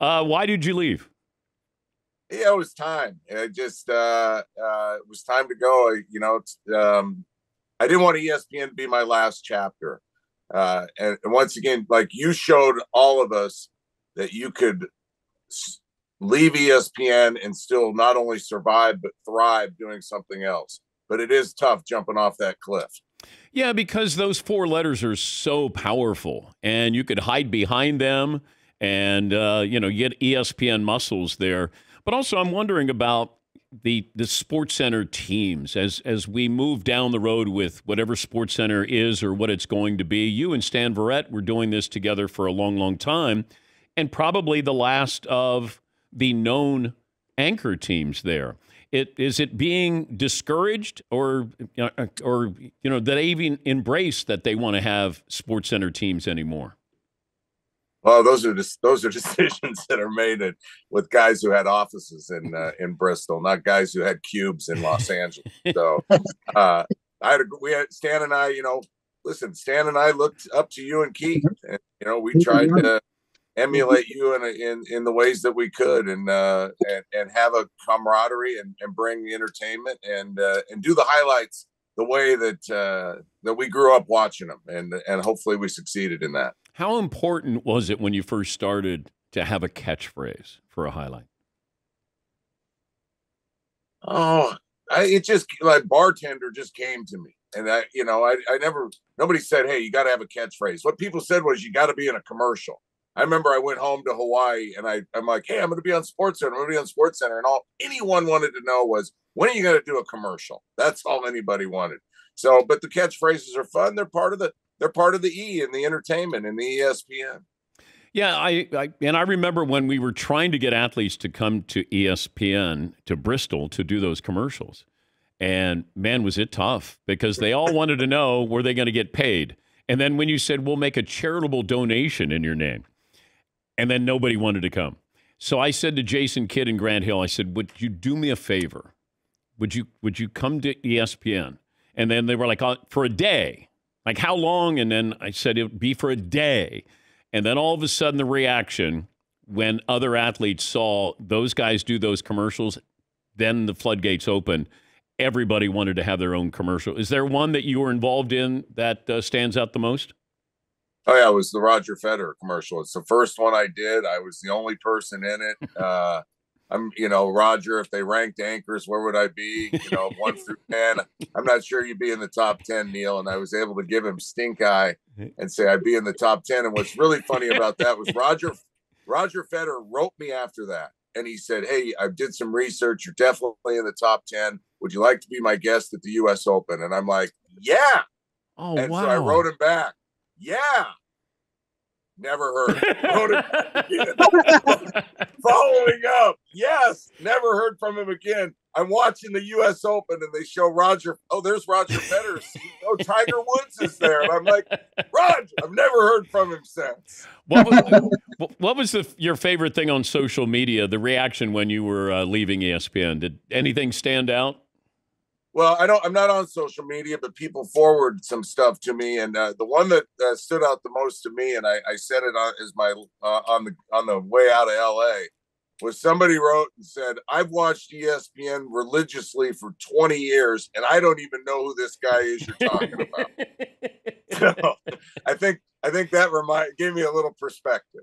Uh, why did you leave? Yeah, it was time. It just uh, uh, it was time to go. You know, um, I didn't want ESPN to be my last chapter. Uh, and, and once again, like you showed all of us that you could leave ESPN and still not only survive but thrive doing something else. But it is tough jumping off that cliff. Yeah, because those four letters are so powerful, and you could hide behind them, and uh, you know, you get ESPN muscles there. But also, I'm wondering about the the SportsCenter teams as as we move down the road with whatever SportsCenter is or what it's going to be. You and Stan Verrett were doing this together for a long, long time, and probably the last of the known anchor teams there. It is it being discouraged or or you know that they even embrace that they want to have SportsCenter teams anymore. Well, those are just those are decisions that are made in, with guys who had offices in uh, in Bristol, not guys who had cubes in Los Angeles. So, uh, I had a, we had Stan and I. You know, listen, Stan and I looked up to you and Keith, and you know we tried to emulate you in in in the ways that we could and uh and, and have a camaraderie and, and bring entertainment and uh and do the highlights the way that uh that we grew up watching them and and hopefully we succeeded in that how important was it when you first started to have a catchphrase for a highlight oh I, it just like bartender just came to me and I, you know, I, I never, nobody said, Hey, you got to have a catchphrase. What people said was, you got to be in a commercial. I remember I went home to Hawaii and I, I'm like, hey, I'm going to be on SportsCenter. I'm going to be on SportsCenter. And all anyone wanted to know was, when are you going to do a commercial? That's all anybody wanted. So, but the catchphrases are fun. They're part of the, they're part of the E and the entertainment and the ESPN. Yeah, I, I, and I remember when we were trying to get athletes to come to ESPN to Bristol to do those commercials, and man, was it tough because they all wanted to know were they going to get paid. And then when you said we'll make a charitable donation in your name, and then nobody wanted to come. So I said to Jason Kidd and Grant Hill, I said, "Would you do me a favor? Would you would you come to ESPN?" And then they were like, uh, "For a day." Like how long? And then I said it would be for a day. And then all of a sudden, the reaction when other athletes saw those guys do those commercials, then the floodgates open. Everybody wanted to have their own commercial. Is there one that you were involved in that uh, stands out the most? Oh yeah, it was the Roger Federer commercial. It's the first one I did. I was the only person in it. Uh, I'm, you know, Roger. If they ranked anchors, where would I be? You know, one through ten. I'm not sure you'd be in the top ten, Neil. And I was able to give him stink eye and say I'd be in the top ten. And what's really funny about that was Roger, Roger Federer wrote me after that, and he said, "Hey, I did some research. You're definitely in the top ten. Would you like to be my guest at the U.S. Open?" And I'm like, "Yeah." Oh and wow! so I wrote him back. Yeah. Never heard. Following up. Yes. Never heard from him again. I'm watching the U.S. Open and they show Roger. Oh, there's Roger Federer. oh, Tiger Woods is there, and I'm like, Roger. I've never heard from him since. What was, what was the, your favorite thing on social media? The reaction when you were uh, leaving ESPN. Did anything stand out? Well, I don't. I'm not on social media, but people forward some stuff to me, and uh, the one that uh, stood out the most to me, and I, I said it on is my uh, on the on the way out of L.A. was somebody wrote and said, "I've watched ESPN religiously for 20 years, and I don't even know who this guy is you're talking about." so, I think I think that remind gave me a little perspective.